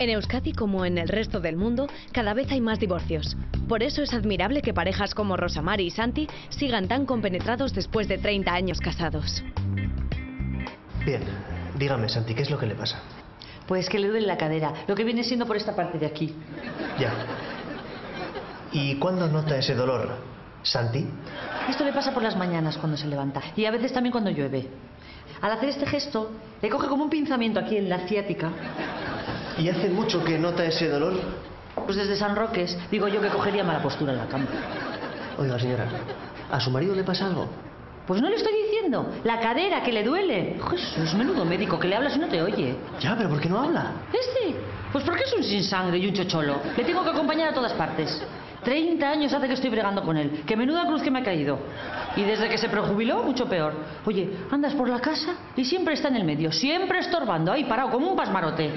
En Euskadi, como en el resto del mundo, cada vez hay más divorcios. Por eso es admirable que parejas como Rosamari y Santi sigan tan compenetrados después de 30 años casados. Bien, dígame, Santi, ¿qué es lo que le pasa? Pues que le duele la cadera, lo que viene siendo por esta parte de aquí. Ya. ¿Y cuándo nota ese dolor, Santi? Esto le pasa por las mañanas cuando se levanta y a veces también cuando llueve. Al hacer este gesto, le coge como un pinzamiento aquí en la ciática. ¿Y hace mucho que nota ese dolor? Pues desde San Roques, digo yo que cogería mala postura en la cama. Oiga, señora, ¿a su marido le pasa algo? Pues no le estoy diciendo, la cadera que le duele. Jesús, menudo médico, que le hablas y no te oye. Ya, pero ¿por qué no habla? ¿Este? Pues porque es un sin sangre y un chocholo. Le tengo que acompañar a todas partes. 30 años hace que estoy bregando con él. Que menuda cruz que me ha caído. Y desde que se prejubiló, mucho peor. Oye, andas por la casa y siempre está en el medio, siempre estorbando, ahí parado como un pasmarote.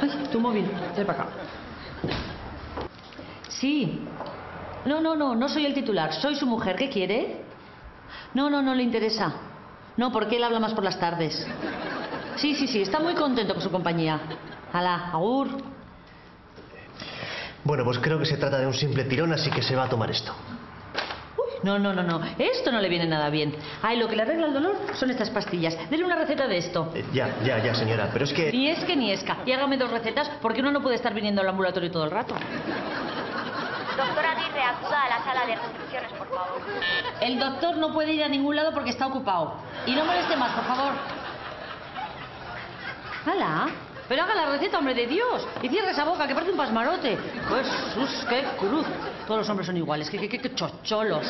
Ay, tu móvil, ven para acá. Sí. No, no, no, no soy el titular, soy su mujer. ¿Qué quiere? No, no, no le interesa. No, porque él habla más por las tardes. Sí, sí, sí, está muy contento con su compañía. Alá, agur. Bueno, pues creo que se trata de un simple tirón, así que se va a tomar esto. No, no, no, no. Esto no le viene nada bien. Ay, lo que le arregla el dolor son estas pastillas. Dele una receta de esto. Eh, ya, ya, ya, señora, pero es que... Ni es que ni esca. Y hágame dos recetas porque uno no puede estar viniendo al ambulatorio todo el rato. Doctora Aguirre, acuda a la sala de recepciones, por favor. El doctor no puede ir a ningún lado porque está ocupado. Y no moleste más, por favor. ¡Hala! Pero haga la receta, hombre de Dios. Y cierre esa boca, que parece un pasmarote. Jesús, qué cruz. Todos los hombres son iguales, qué, qué, qué chocholos.